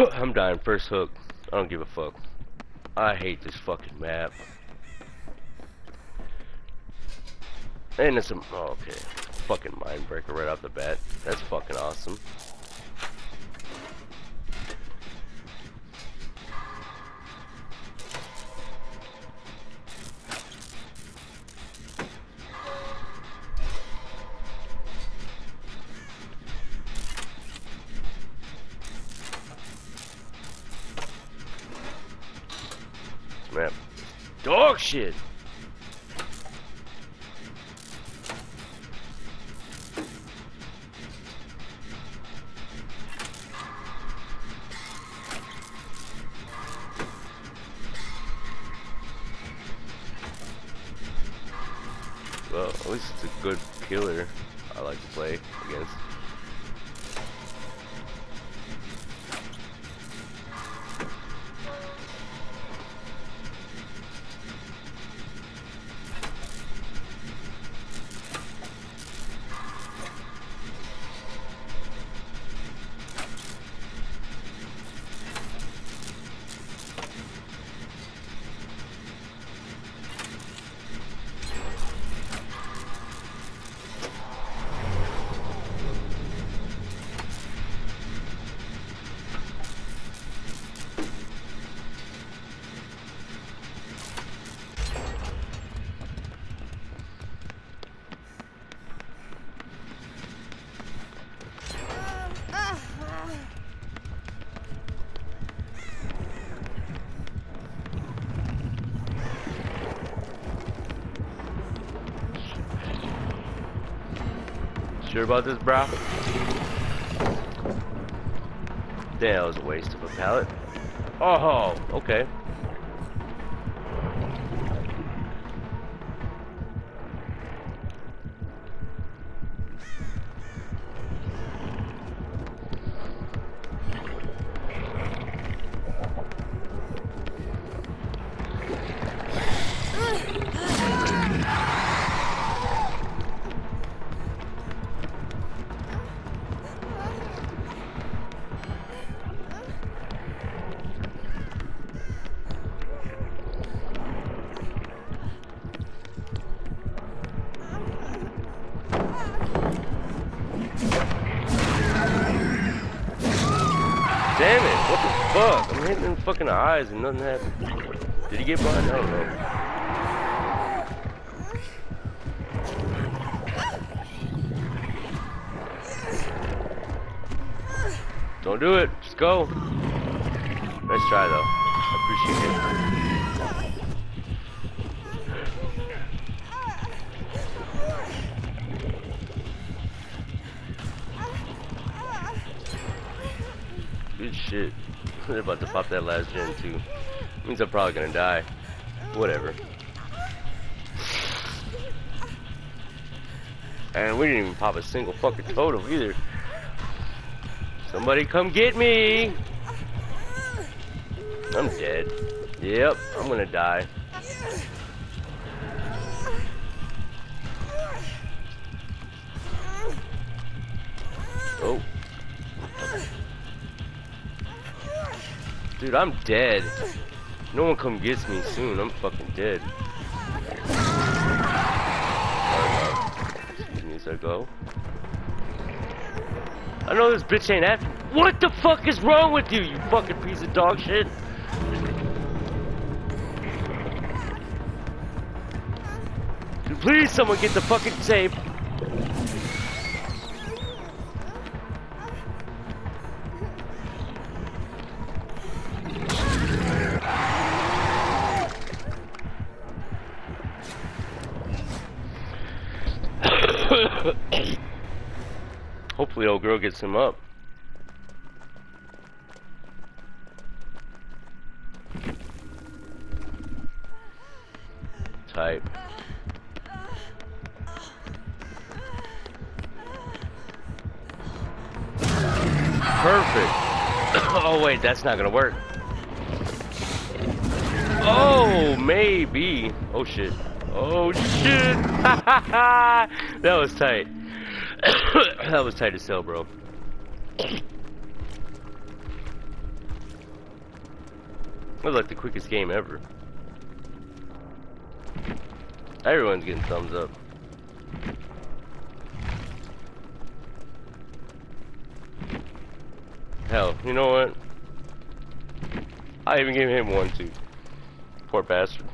I'm dying first hook. I don't give a fuck. I hate this fucking map. And it's a oh, okay. Fucking mind breaker right off the bat. That's fucking awesome. Dog shit. Well, at least it's a good killer I like to play against. Sure about this, bro? Damn, that was a waste of a pallet. Oh, okay. Damn it, what the fuck? I'm hitting in the fucking eyes and nothing happened. Did he get blind? I don't know. Don't do it. Just go. Nice try, though. I appreciate it. Good shit. They're about to pop that last gen, too. Means I'm probably gonna die. Whatever. And we didn't even pop a single fucking totem either. Somebody come get me! I'm dead. Yep, I'm gonna die. Oh. Dude, I'm dead. No one come gets me soon. I'm fucking dead. Excuse me go. I know this bitch ain't after. What the fuck is wrong with you, you fucking piece of dog shit? Please, someone get the fucking tape. Hopefully old girl gets him up. Type. Perfect. oh wait, that's not gonna work. Oh, maybe. Oh shit. Oh shit. that was tight. that was tight as hell, bro. That was like the quickest game ever. Everyone's getting thumbs up. Hell, you know what? I even gave him one too. Poor bastard.